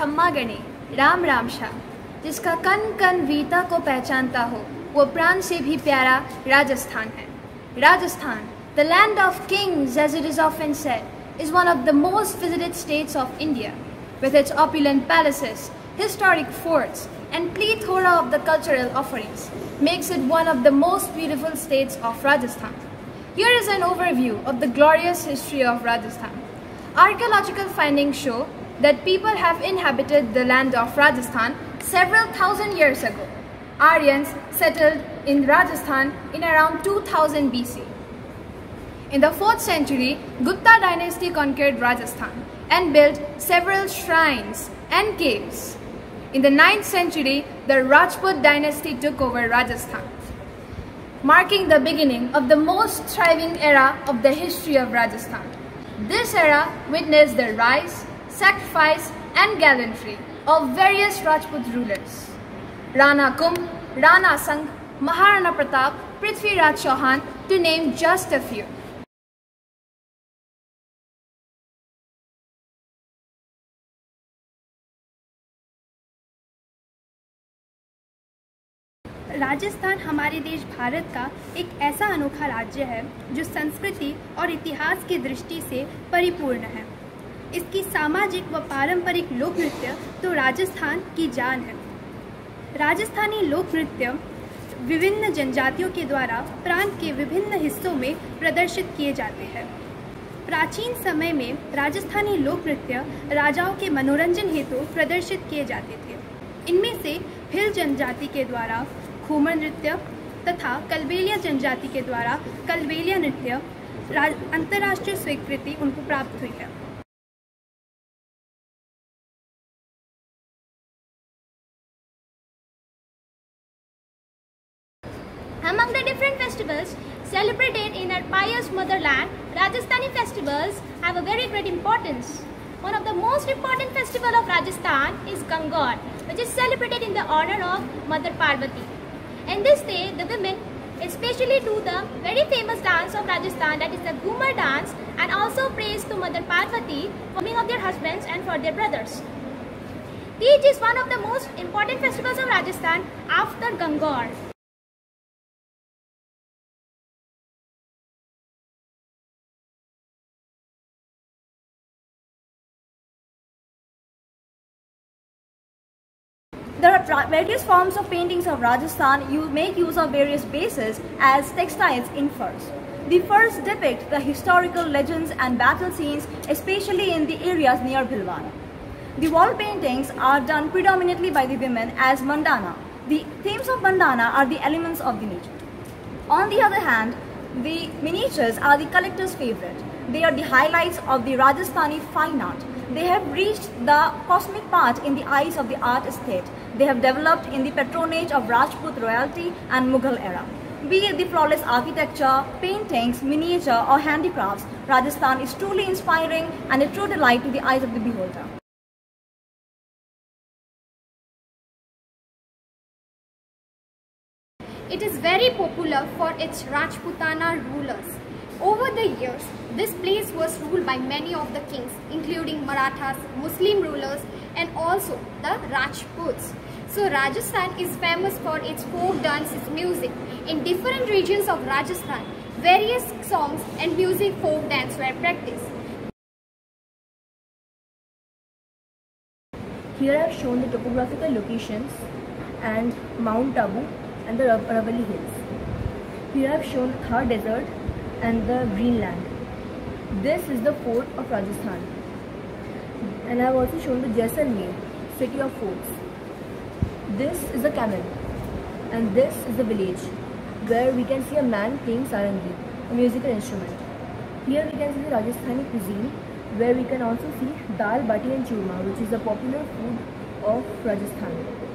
खम्मा गणे राम राम शाह जिसका कन कन वीरता को पहचानता हो वो प्राण से भी प्यारा राजस्थान है Rajasthan the land of kings as it is often said is one of the most visited states of india with its opulent palaces historic forts and plethora of the cultural offerings makes it one of the most beautiful states of rajasthan here is an overview of the glorious history of rajasthan archaeological findings show that people have inhabited the land of Rajasthan several thousand years ago. Aryans settled in Rajasthan in around 2000 BC. In the 4th century, Gupta dynasty conquered Rajasthan and built several shrines and caves. In the 9th century, the Rajput dynasty took over Rajasthan, marking the beginning of the most thriving era of the history of Rajasthan. This era witnessed the rise, sacrifice and gallantry of various Rajput rulers. Rana Kumbh, Rana Sangh, Maharana Pratap, Prithviraj Chauhan to name just a few. Rajasthan हमारे देश भारत का एक ऐसा अनोखा राज्य है जो संस्कृति और इतिहास की दृष्टि से परिपूर्ण है इसकी सामाजिक व पारंपरिक लोक नृत्य तो राजस्थान की जान है। राजस्थानी लोक नृत्य विभिन्न जनजातियों के द्वारा प्रांत के विभिन्न हिस्सों में प्रदर्शित किए जाते हैं। प्राचीन समय में राजस्थानी लोक नृत्य राजाओं के मनोरंजन हेतु प्रदर्शित किए जाते थे। इनमें से भिल जनजाति के द्वारा घूमर नृत्य तथा कलबेलिया जनजाति के द्वारा कलबेलिया नृत्य अंतर्राष्ट्रीय स्वीकृति उनको प्राप्त हुई है। Among the different festivals celebrated in our pious motherland, Rajasthani festivals have a very great importance. One of the most important festival of Rajasthan is Gangaur, which is celebrated in the honor of Mother Parvati. And this day, the women especially do the very famous dance of Rajasthan that is the Ghumar dance and also praise to Mother Parvati for coming of their husbands and for their brothers. Teej is one of the most important festivals of Rajasthan after Gangaur. There are various forms of paintings of Rajasthan. You make use of various bases as textiles in phads. The phads depict the historical legends and battle scenes, especially in the areas near Bhilwara. The wall paintings are done predominantly by the women as mandana. The themes of mandana are the elements of the nature. On the other hand, the miniatures are the collector's favorite. They are the highlights of the Rajasthani fine art. They have reached the cosmic part in the eyes of the art estate. They have developed in the patronage of Rajput royalty and Mughal era. Be it the flawless architecture, paintings, miniature or handicrafts, Rajasthan is truly inspiring and a true delight to the eyes of the beholder. It is very popular for its Rajputana rulers. The years, this place was ruled by many of the kings, including Marathas, Muslim rulers, and also the Rajputs. So Rajasthan is famous for its folk dances music. In different regions of Rajasthan, various songs and music folk dance were practiced. Here I have shown the topographical locations and Mount Abu and the Aravalli Hills. Here I have shown Thar Desert and the Greenland. This is the fort of Rajasthan. And I have also shown the Jaisalmer, city of forts. This is the camel. And this is the village where we can see a man playing sarangi, a musical instrument. Here we can see the Rajasthani cuisine where we can also see dal, bati and churma which is a popular food of Rajasthan.